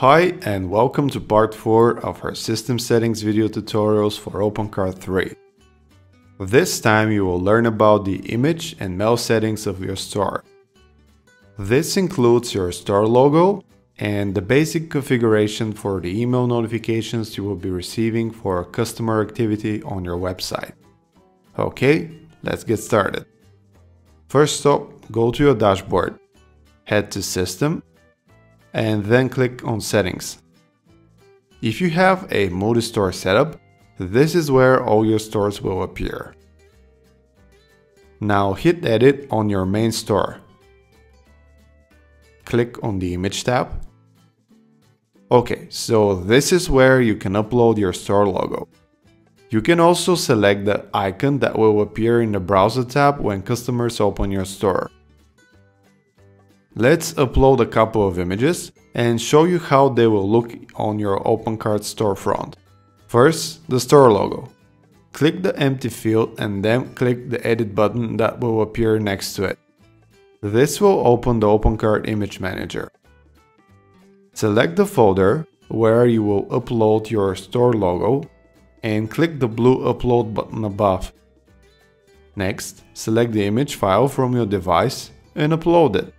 Hi and welcome to part 4 of our system settings video tutorials for OpenCart 3. This time you will learn about the image and mail settings of your store. This includes your store logo and the basic configuration for the email notifications you will be receiving for customer activity on your website. Okay, let's get started. First up, go to your dashboard, head to System and then click on Settings. If you have a multi-store setup, this is where all your stores will appear. Now hit Edit on your main store. Click on the Image tab. Okay, so this is where you can upload your store logo. You can also select the icon that will appear in the Browser tab when customers open your store. Let's upload a couple of images and show you how they will look on your OpenCart storefront. First, the store logo. Click the empty field and then click the edit button that will appear next to it. This will open the OpenCart image manager. Select the folder where you will upload your store logo and click the blue upload button above. Next, select the image file from your device and upload it.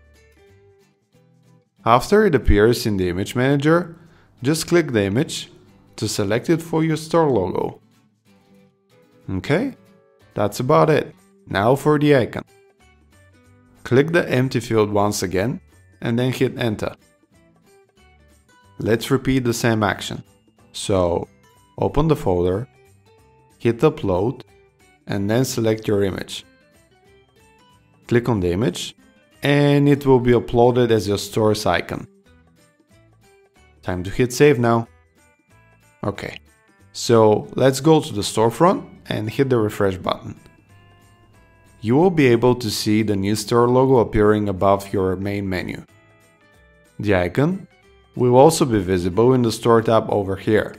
After it appears in the image manager, just click the image to select it for your store logo. Okay, that's about it. Now for the icon. Click the empty field once again and then hit enter. Let's repeat the same action. So, open the folder, hit upload and then select your image. Click on the image and it will be uploaded as your store's icon. Time to hit save now. Okay, so let's go to the storefront and hit the refresh button. You will be able to see the new store logo appearing above your main menu. The icon will also be visible in the store tab over here.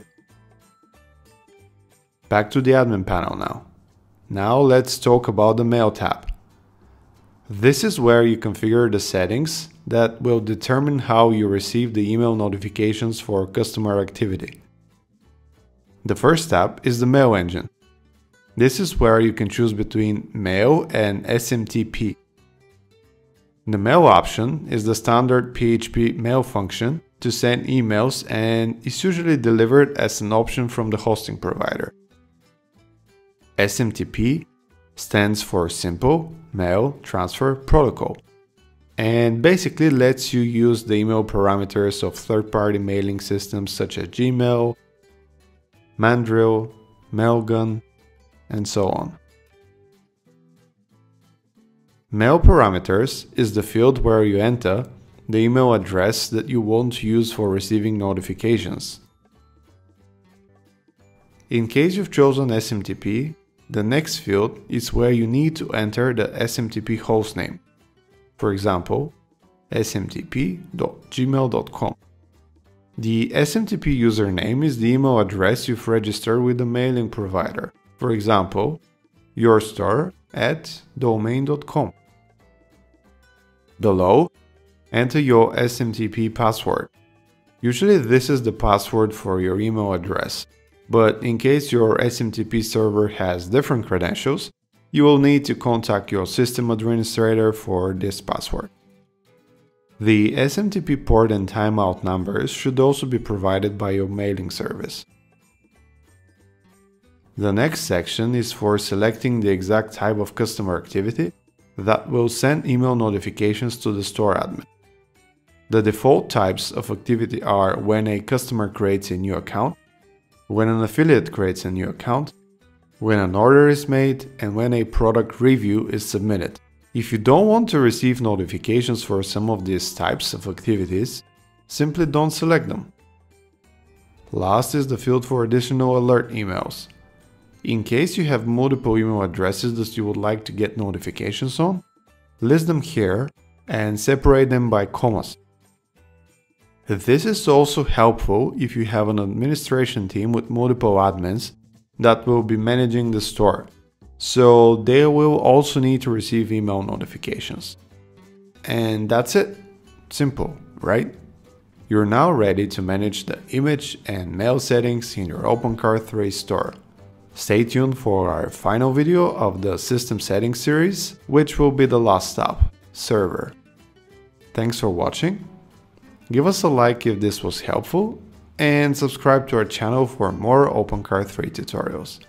Back to the admin panel now. Now let's talk about the mail tab. This is where you configure the settings that will determine how you receive the email notifications for customer activity. The first tab is the mail engine. This is where you can choose between mail and SMTP. The mail option is the standard PHP mail function to send emails and is usually delivered as an option from the hosting provider. SMTP stands for Simple Mail Transfer Protocol and basically lets you use the email parameters of third-party mailing systems such as Gmail, Mandrill, Mailgun, and so on. Mail parameters is the field where you enter the email address that you want to use for receiving notifications. In case you've chosen SMTP, the next field is where you need to enter the SMTP hostname. For example, smtp.gmail.com. The SMTP username is the email address you've registered with the mailing provider. For example, your store at domain.com. Below, enter your SMTP password. Usually this is the password for your email address but in case your SMTP server has different credentials, you will need to contact your system administrator for this password. The SMTP port and timeout numbers should also be provided by your mailing service. The next section is for selecting the exact type of customer activity that will send email notifications to the store admin. The default types of activity are when a customer creates a new account, when an affiliate creates a new account, when an order is made, and when a product review is submitted. If you don't want to receive notifications for some of these types of activities, simply don't select them. Last is the field for additional alert emails. In case you have multiple email addresses that you would like to get notifications on, list them here and separate them by commas. This is also helpful if you have an administration team with multiple admins that will be managing the store, so they will also need to receive email notifications. And that's it. Simple, right? You're now ready to manage the image and mail settings in your OpenCart 3 store. Stay tuned for our final video of the system settings series, which will be the last stop, server. Thanks for watching. Give us a like if this was helpful and subscribe to our channel for more OpenCart 3 tutorials.